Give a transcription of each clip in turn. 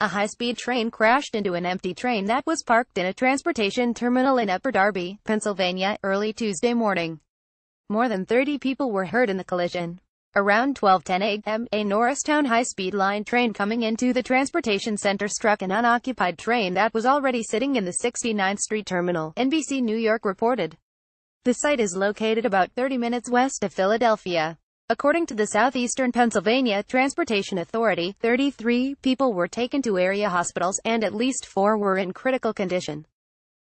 A high-speed train crashed into an empty train that was parked in a transportation terminal in Upper Darby, Pennsylvania, early Tuesday morning. More than 30 people were hurt in the collision. Around 12:10 a.m., a Norristown high-speed line train coming into the transportation center struck an unoccupied train that was already sitting in the 69th Street terminal, NBC New York reported. The site is located about 30 minutes west of Philadelphia. According to the Southeastern Pennsylvania Transportation Authority, 33 people were taken to area hospitals, and at least four were in critical condition.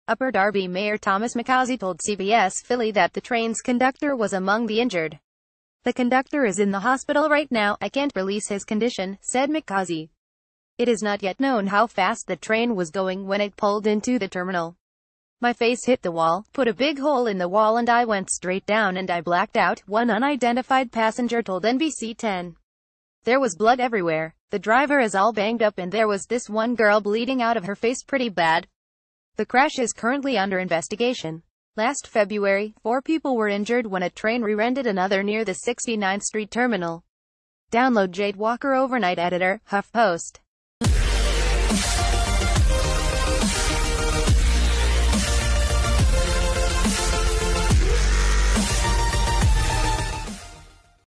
Upper Darby Mayor Thomas Micozzie told CBS Philly that the train's conductor was among the injured. The conductor is in the hospital right now, I can't release his condition, said Micozzie. It is not yet known how fast the train was going when it pulled into the terminal. My face hit the wall, put a big hole in the wall and I went straight down and I blacked out, one unidentified passenger told NBC 10. There was blood everywhere. The driver is all banged up and there was this one girl bleeding out of her face pretty bad. The crash is currently under investigation. Last February, four people were injured when a train rear-ended another near the 69th Street terminal. Download Jade Walker Overnight Editor, HuffPost.